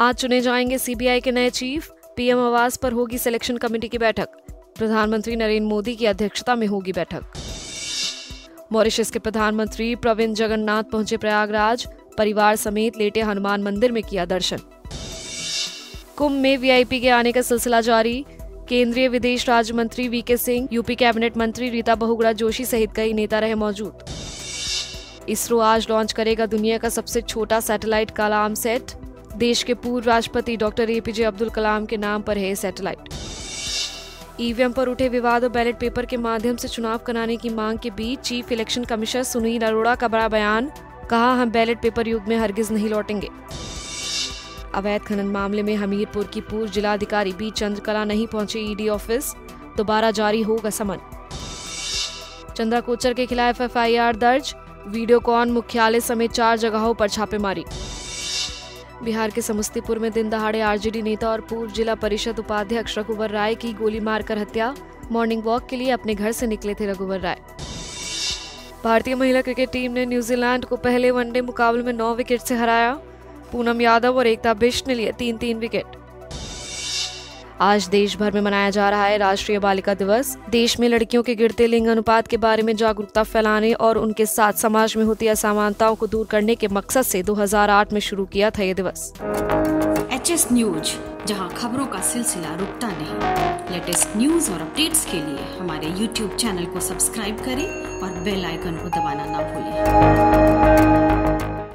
आज चुने जाएँगे सीबीआई के नए चीफ। पीएम आवास पर होगी सिलेक्शन कमेटी की बैठक। प्रधानमंत्री नरेंद्र मोदी की अध्यक्षता में होगी बैठक। मॉरिशस के प्रधानमंत्री प्रविंद जगन्नाथ पहुँचे प्रयागराज। परिवार समेत लेटे हनुमान मंदिर में किया दर्शन। कुंभ में वीआईपी के आने का सिलसिला जारी। केंद्रीय विदेश राज्य मंत्री वीके सिंह, यूपी कैबिनेट मंत्री रीता बहुगुड़ा जोशी सहित कई नेता रहे मौजूद। इसरो आज लॉन्च करेगा दुनिया का सबसे छोटा सैटेलाइट कलाम सेट। देश के पूर्व राष्ट्रपति डॉक्टर एपीजे अब्दुल कलाम के नाम पर है सैटेलाइट। ईवीएम पर उठे विवाद और बैलेट पेपर के माध्यम से चुनाव कराने की मांग के बीच chief election commissioner Sunil Arora का बड़ा बयान, कहा, हम बैलेट पेपर युग में हरगिज नहीं लौटेंगे। अवैध खनन मामले में हमीरपुर की पूर्व जिलाधिकारी बी चंद्रकला नहीं पहुँचे ईडी ऑफ़िस, दोबारा जारी होगा समन। चंद्रा कोचर के खिलाफ एफआईआर दर्ज, वीडियोकॉन मुख्यालय समेत चार जगहों पर छापेमारी। बिहार के समस्तीपुर में दिन दहाड़े आरजेडी नेता और पूर्व जिला परिषद उपाध्यक्ष रघुवर राय की गोली मारकर हत्या। मॉर्निंग वॉक के लिए अपने घर से निकले थे रघुवर राय। भारतीय महिला क्रिकेट टीम ने न्यूजीलैंड को पहले वनडे मुकाबले में नौ विकेट से हराया। पूनम यादव और एकता बिश्ट ने लिए तीन तीन विकेट। आज देश भर में मनाया जा रहा है राष्ट्रीय बालिका दिवस। देश में लड़कियों के गिरते लिंग अनुपात के बारे में जागरूकता फैलाने और उनके साथ समाज में होती असमानताओं को दूर करने के मकसद से 2008 में शुरू किया था ये दिवस। एच एस न्यूज़, जहाँ खबरों का सिलसिला रुकता नहीं। लेटेस्ट न्यूज़ और अपडेट्स के लिए हमारे यूट्यूब चैनल को सब्सक्राइब करें और बेल आइकन को दबाना ना भूलें।